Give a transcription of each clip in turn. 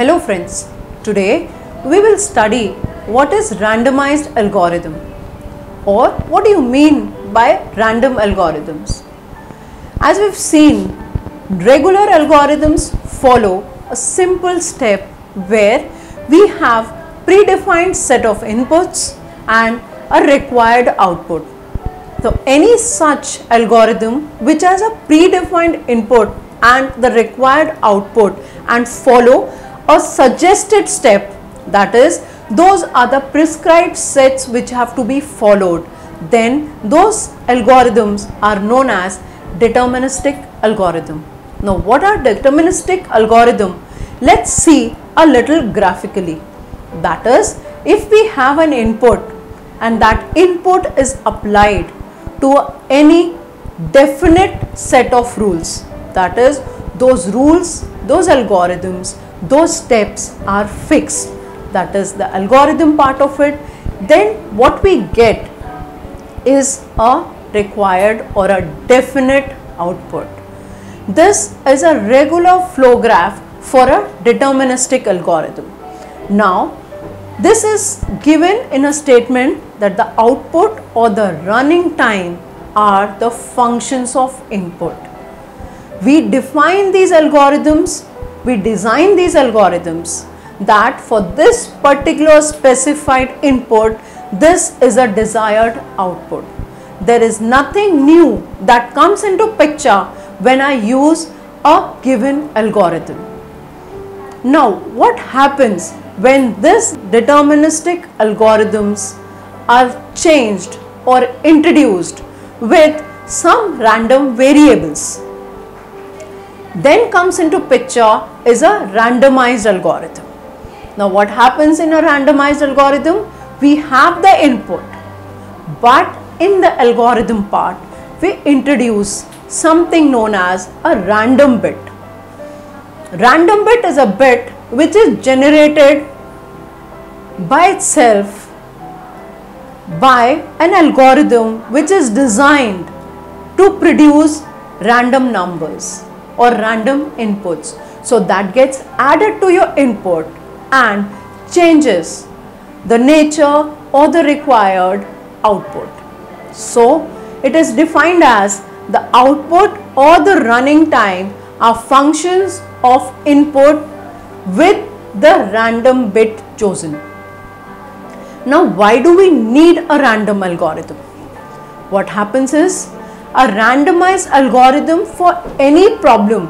Hello friends, today we will study what is randomized algorithm or what do you mean by random algorithms. As we've seen, regular algorithms follow a simple step where we have predefined set of inputs and a required output. So any such algorithm which has a predefined input and the required output and follow a suggested step that is those are the prescribed sets which have to be followed then those algorithms are known as deterministic algorithm. Now what are deterministic algorithm? Let's see a little graphically. That is if we have an input and that input is applied to any definite set of rules that is those rules, those algorithms, those steps are fixed that is the algorithm part of it then what we get is a required or a definite output. This is a regular flow graph for a deterministic algorithm. Now this is given in a statement that the output or the running time are the functions of input. We define these algorithms, we design these algorithms that for this particular specified input this is a desired output. There is nothing new that comes into picture when I use a given algorithm. Now what happens when this deterministic algorithms are changed or introduced with some random variables? Then comes into picture is a randomized algorithm. Now what happens in a randomized algorithm? we have the input but in the algorithm part we introduce something known as a random bit. Random bit is a bit which is generated by itself by an algorithm which is designed to produce random numbers or random inputs. So that gets added to your input and changes the nature or the required output. So, it is defined as the output or the running time are functions of input with the random bit chosen. Now, why do we need a random algorithm? What happens is a randomized algorithm for any problem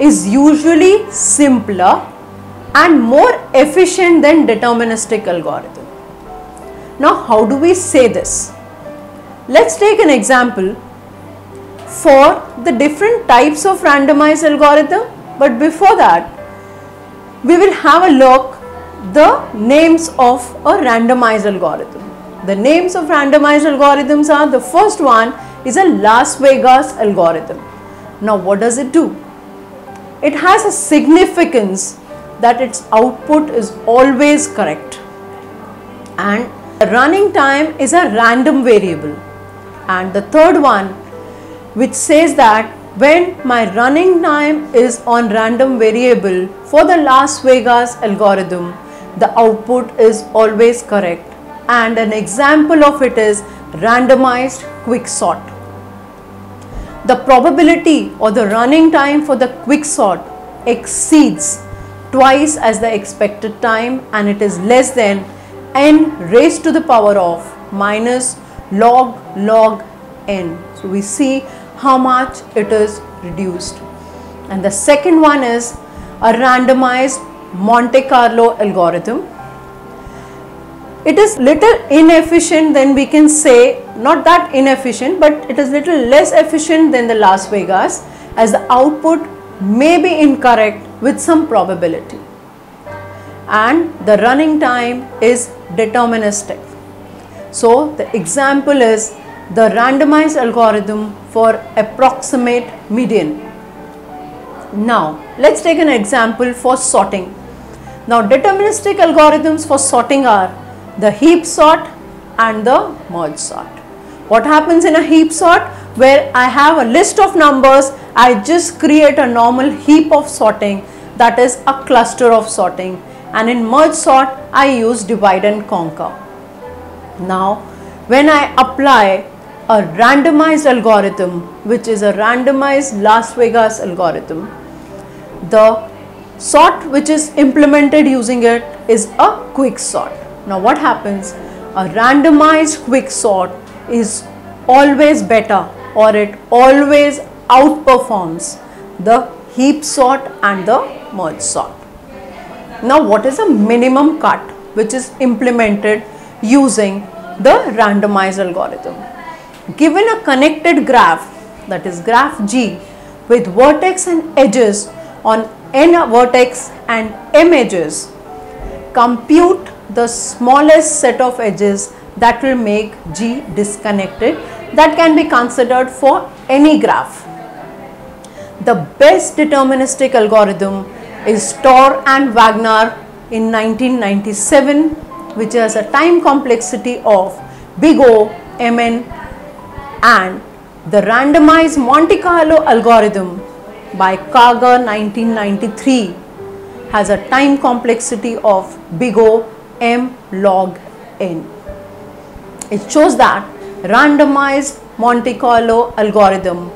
is usually simpler and more efficient than deterministic algorithm. Now how do we say this? Let's take an example for the different types of randomized algorithm but before that we will have a look the names of a randomized algorithm. The names of randomized algorithms are the first one is a Las Vegas algorithm. Now what does it do? It has a significance that its output is always correct and the running time is a random variable and the third one which says that when my running time is on random variable for the Las Vegas algorithm the output is always correct and an example of it is randomized quicksort. The probability or the running time for the quicksort exceeds twice as the expected time and it is less than n raised to the power of minus log log n. So, we see how much it is reduced. And the second one is a randomized Monte Carlo algorithm. It is little inefficient then we can say, not that inefficient, but it is little less efficient than the Las Vegas as the output may be incorrect with some probability and the running time is deterministic. So the example is the randomized algorithm for approximate median. Now let's take an example for sorting. Now deterministic algorithms for sorting are the heap sort and the merge sort. What happens in a heap sort? Where I have a list of numbers, I just create a normal heap of sorting that is a cluster of sorting and in merge sort I use divide and conquer. Now when I apply a randomized algorithm which is a randomized Las Vegas algorithm the sort which is implemented using it is a quick sort. Now what happens a randomized quick sort is always better or it always outperforms the heap sort and the merge sort. Now what is a minimum cut which is implemented using the randomized algorithm? Given a connected graph that is graph G with vertex and edges on n vertex and m edges, compute the smallest set of edges that will make G disconnected that can be considered for any graph. The best deterministic algorithm is Stoer and Wagner in 1997 which has a time complexity of big O, Mn and the randomized Monte Carlo algorithm by Karger 1993 has a time complexity of big O m log n. It shows that randomized Monte Carlo algorithm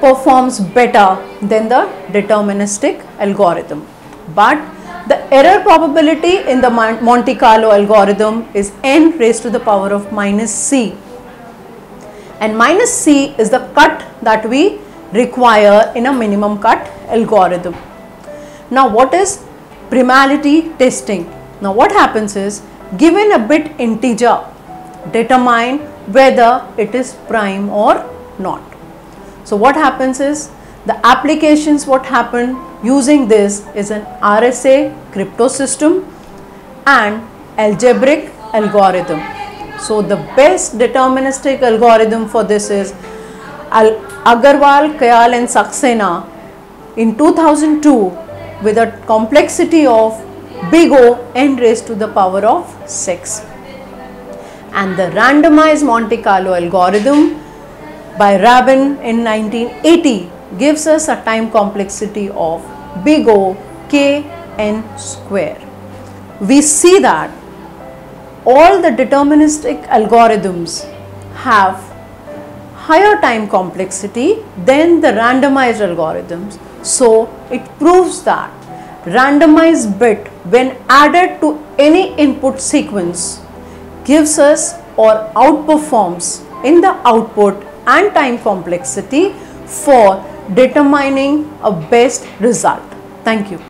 performs better than the deterministic algorithm. But the error probability in the Monte Carlo algorithm is n raised to the power of minus c and minus c is the cut that we require in a minimum cut algorithm. Now what is primality testing? Now what happens is given a bit integer determine whether it is prime or not. So what happens is the applications what happen using this is an RSA crypto system and algebraic algorithm. So the best deterministic algorithm for this is Al Agarwal, Kayal and Saxena in 2002 with a complexity of big O n raised to the power of 6 and the randomized Monte Carlo algorithm by Rabin in 1980 gives us a time complexity of big O k n square. We see that all the deterministic algorithms have higher time complexity than the randomized algorithms. So, it proves that randomized bit when added to any input sequence gives us or outperforms in the output and time complexity for determining a best result. Thank you.